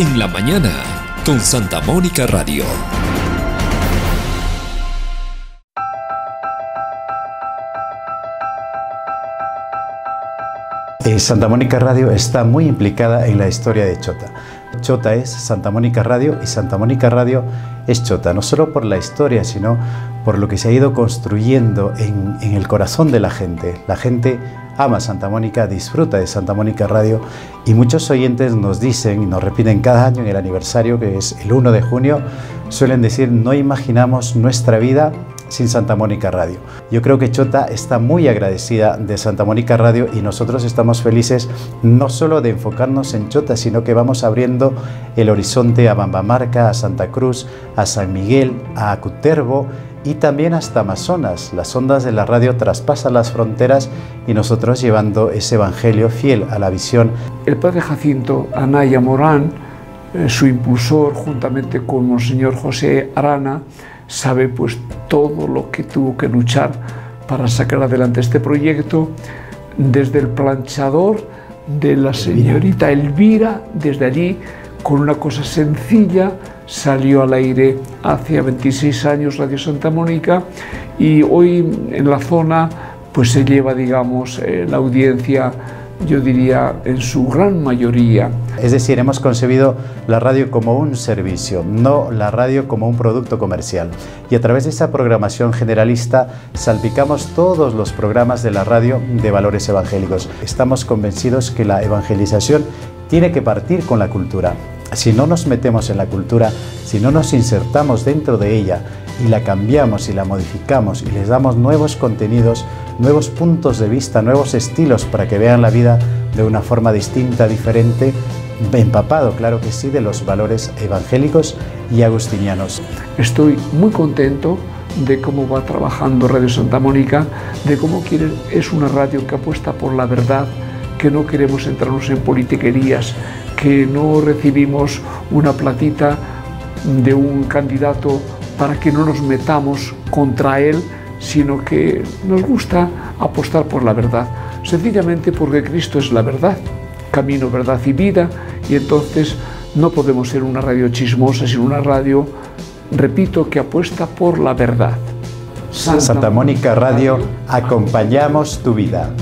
en la mañana con Santa Mónica Radio. Eh, Santa Mónica Radio está muy implicada en la historia de Chota. Chota es Santa Mónica Radio y Santa Mónica Radio es Chota, no solo por la historia, sino por lo que se ha ido construyendo en, en el corazón de la gente. La gente ama Santa Mónica, disfruta de Santa Mónica Radio y muchos oyentes nos dicen y nos repiten cada año en el aniversario, que es el 1 de junio, suelen decir, no imaginamos nuestra vida sin Santa Mónica Radio. Yo creo que Chota está muy agradecida de Santa Mónica Radio y nosotros estamos felices no solo de enfocarnos en Chota, sino que vamos abriendo el horizonte a Bambamarca, a Santa Cruz, a San Miguel, a Cutervo y también hasta Amazonas. Las ondas de la radio traspasan las fronteras y nosotros llevando ese evangelio fiel a la visión. El padre Jacinto Anaya Morán, eh, su impulsor, juntamente con Monseñor José Arana, sabe pues todo lo que tuvo que luchar para sacar adelante este proyecto, desde el planchador de la señorita Elvira, desde allí, con una cosa sencilla, salió al aire hace 26 años Radio Santa Mónica y hoy en la zona pues se lleva, digamos, eh, la audiencia yo diría en su gran mayoría. Es decir, hemos concebido la radio como un servicio, no la radio como un producto comercial. Y a través de esa programación generalista salpicamos todos los programas de la radio de valores evangélicos. Estamos convencidos que la evangelización tiene que partir con la cultura. Si no nos metemos en la cultura, si no nos insertamos dentro de ella y la cambiamos y la modificamos y les damos nuevos contenidos, nuevos puntos de vista, nuevos estilos para que vean la vida de una forma distinta, diferente, empapado, claro que sí, de los valores evangélicos y agustinianos. Estoy muy contento de cómo va trabajando Radio Santa Mónica, de cómo quiere, es una radio que apuesta por la verdad, que no queremos entrarnos en politiquerías, que no recibimos una platita de un candidato para que no nos metamos contra él, sino que nos gusta apostar por la verdad, sencillamente porque Cristo es la verdad, camino, verdad y vida, y entonces no podemos ser una radio chismosa, sino una radio, repito, que apuesta por la verdad. Santa, Mónica Radio, acompañamos tu vida.